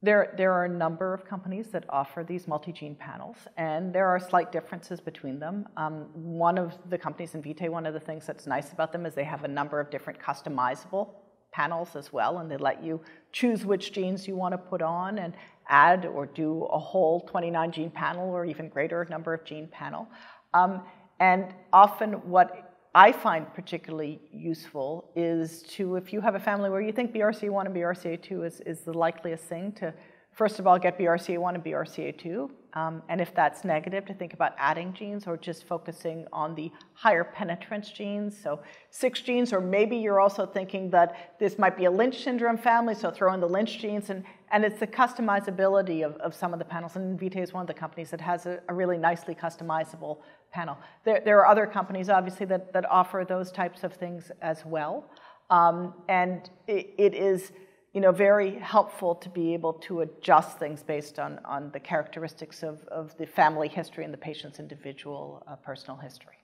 There, there are a number of companies that offer these multi-gene panels, and there are slight differences between them. Um, one of the companies, in Invitae, one of the things that's nice about them is they have a number of different customizable panels as well, and they let you choose which genes you want to put on and add or do a whole 29 gene panel or even greater number of gene panel. Um, and often what I find particularly useful is to, if you have a family where you think BRCA1 and BRCA2 is, is the likeliest thing, to first of all get BRCA1 and BRCA2, um, and if that's negative, to think about adding genes or just focusing on the higher penetrance genes. So six genes, or maybe you're also thinking that this might be a Lynch syndrome family, so throw in the Lynch genes. And, and it's the customizability of, of some of the panels. And Invitae is one of the companies that has a, a really nicely customizable panel. There, there are other companies, obviously, that, that offer those types of things as well. Um, and it, it is you know, very helpful to be able to adjust things based on, on the characteristics of, of the family history and the patient's individual uh, personal history.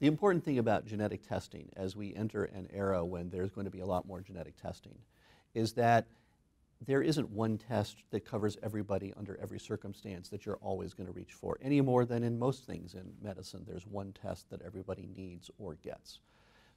The important thing about genetic testing as we enter an era when there's going to be a lot more genetic testing is that there isn't one test that covers everybody under every circumstance that you're always going to reach for, any more than in most things in medicine, there's one test that everybody needs or gets.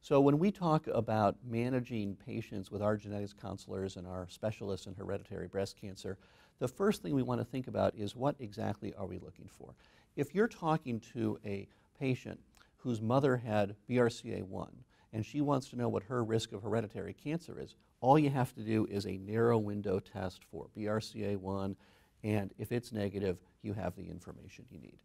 So when we talk about managing patients with our genetics counselors and our specialists in hereditary breast cancer, the first thing we want to think about is what exactly are we looking for? If you're talking to a patient whose mother had BRCA1 and she wants to know what her risk of hereditary cancer is, all you have to do is a narrow window test for BRCA1, and if it's negative, you have the information you need.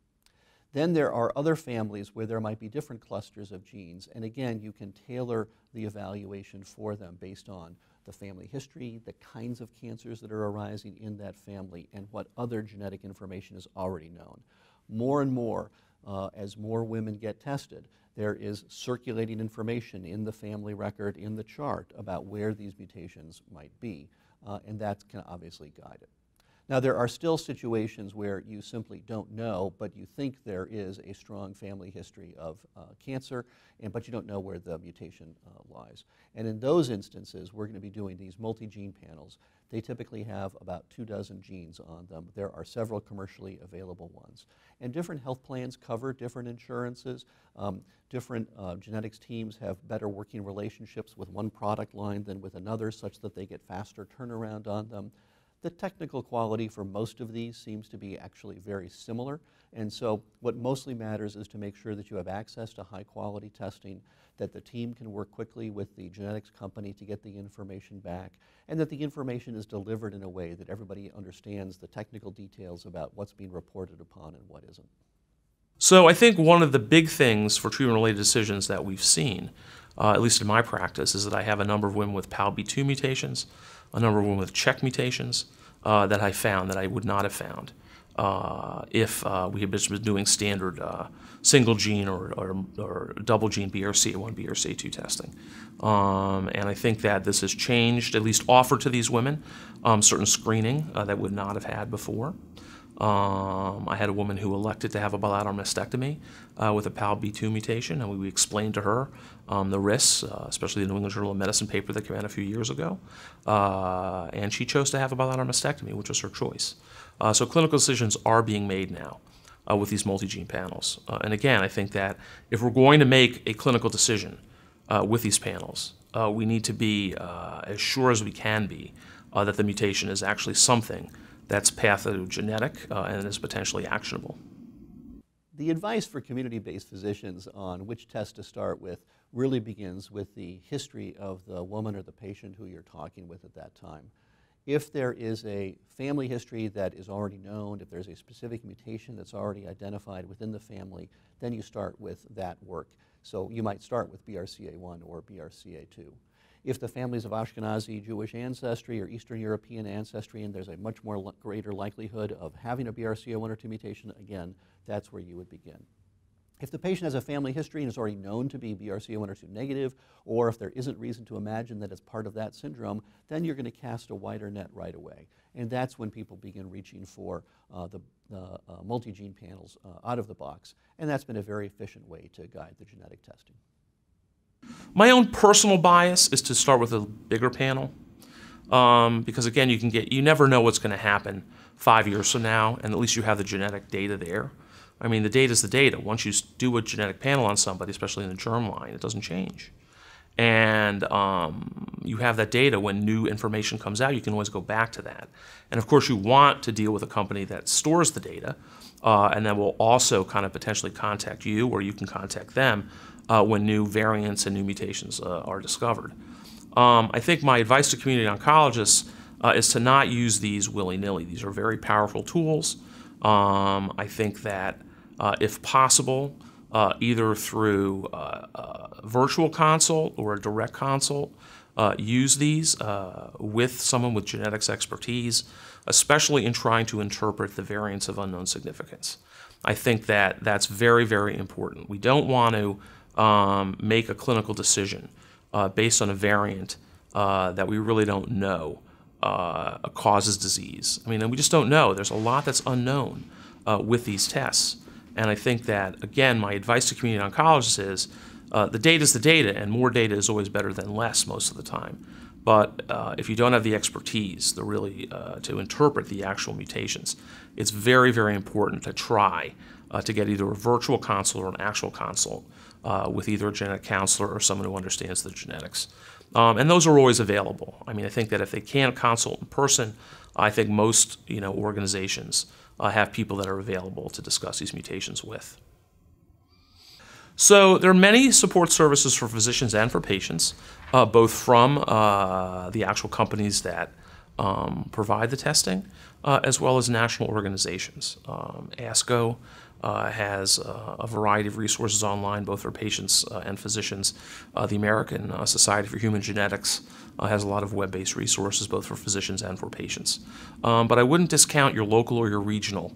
Then there are other families where there might be different clusters of genes, and again, you can tailor the evaluation for them based on the family history, the kinds of cancers that are arising in that family, and what other genetic information is already known. More and more, uh, as more women get tested, there is circulating information in the family record, in the chart, about where these mutations might be, uh, and that can obviously guide it. Now, there are still situations where you simply don't know, but you think there is a strong family history of uh, cancer, and, but you don't know where the mutation uh, lies. And in those instances, we're going to be doing these multi-gene panels. They typically have about two dozen genes on them. There are several commercially available ones. And different health plans cover different insurances. Um, different uh, genetics teams have better working relationships with one product line than with another, such that they get faster turnaround on them. The technical quality for most of these seems to be actually very similar. And so what mostly matters is to make sure that you have access to high quality testing, that the team can work quickly with the genetics company to get the information back, and that the information is delivered in a way that everybody understands the technical details about what's being reported upon and what isn't. So I think one of the big things for treatment-related decisions that we've seen, uh, at least in my practice, is that I have a number of women with PALB2 mutations, a number of women with check mutations uh, that I found that I would not have found uh, if uh, we had been doing standard uh, single gene or, or, or, double gene BRCA1, BRCA2 testing. Um, and I think that this has changed, at least offered to these women, um, certain screening uh, that would not have had before. Um, I had a woman who elected to have a bilateral mastectomy uh, with a PALB2 mutation, and we explained to her um, the risks, uh, especially the New England Journal of Medicine paper that came out a few years ago. Uh, and she chose to have a bilateral mastectomy, which was her choice. Uh, so clinical decisions are being made now. Uh, with these multi-gene panels. Uh, and again, I think that if we're going to make a clinical decision with these panels, we need to be as sure as we can be that the mutation is actually something that's pathogenetic uh, and is potentially actionable. The advice for community-based physicians on which test to start with really begins with the history of the woman or the patient who you're talking with at that time. If there is a family history that is already known, if there's a specific mutation that's already identified within the family, then you start with that work. So you might start with BRCA1 or BRCA2. If the families of Ashkenazi Jewish ancestry or Eastern European ancestry, and there's a much more greater likelihood of having a BRCA1 or 2 mutation, again, that's where you would begin. If the patient has a family history and is already known to be BRCA1 or 2 negative, or if there isn't reason to imagine that it's part of that syndrome, then you're going to cast a wider net right away. And that's when people begin reaching for uh, the uh, multi-gene panels uh, out of the box. And that's been a very efficient way to guide the genetic testing. My own personal bias is to start with a bigger panel. um, because again, you can get you never know what's going to happen five years from now, and at least you have the genetic data there. I mean, the data is the data. Once you do a genetic panel on somebody, especially in the germline, it doesn't change. And um, you have that data when new information comes out, you can always go back to that. And of course, you want to deal with a company that stores the data uh, and then will also kind of potentially contact you or you can contact them uh, when new variants and new mutations uh, are discovered. Um, I think my advice to community oncologists uh, is to not use these willy nilly. These are very powerful tools. Um, I think that uh, if possible, uh, either through uh, a virtual consult or a direct consult, uh, use these uh, with someone with genetics expertise, especially in trying to interpret the variants of unknown significance. I think that that's very, very important. We don't want to um, make a clinical decision uh, based on a variant uh, that we really don't know uh, causes disease. I mean, and we just don't know. There's a lot that's unknown uh, with these tests. And I think that, again, my advice to community oncologists is uh, the data is the data, and more data is always better than less most of the time. But uh, if you don't have the expertise, the really uh, to interpret the actual mutations, it's very, very important to try uh, to get either a virtual consult or an actual consult uh, with either a genetic counselor or someone who understands the genetics. Um, and those are always available. I mean, I think that if they can't consult in person, I think most you know organizations uh, have people that are available to discuss these mutations with. So there are many support services for physicians and for patients, uh, both from uh, the actual companies that um, provide the testing, uh, as well as national organizations. Um, ASCO uh, has a variety of resources online, both for patients and physicians. The American Society for Human Genetics has a lot of web-based resources, both for physicians and for patients. Um, but I wouldn't discount your local or your regional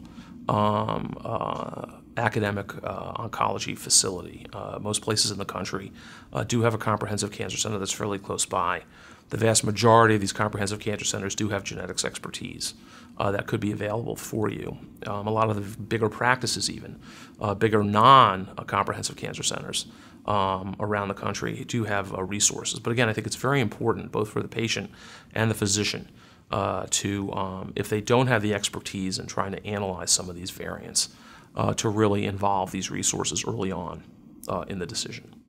um, uh, academic uh, oncology facility. Uh, most places in the country uh, do have a comprehensive cancer center that's fairly close by. The vast majority of these comprehensive cancer centers do have genetics expertise uh, that could be available for you. Um, a lot of the bigger practices, even uh, bigger non-comprehensive cancer centers um, around the country, do have resources. But again, I think it's very important, both for the patient and the physician, uh, to, um, if they don't have the expertise in trying to analyze some of these variants, uh, to really involve these resources early on uh, in the decision.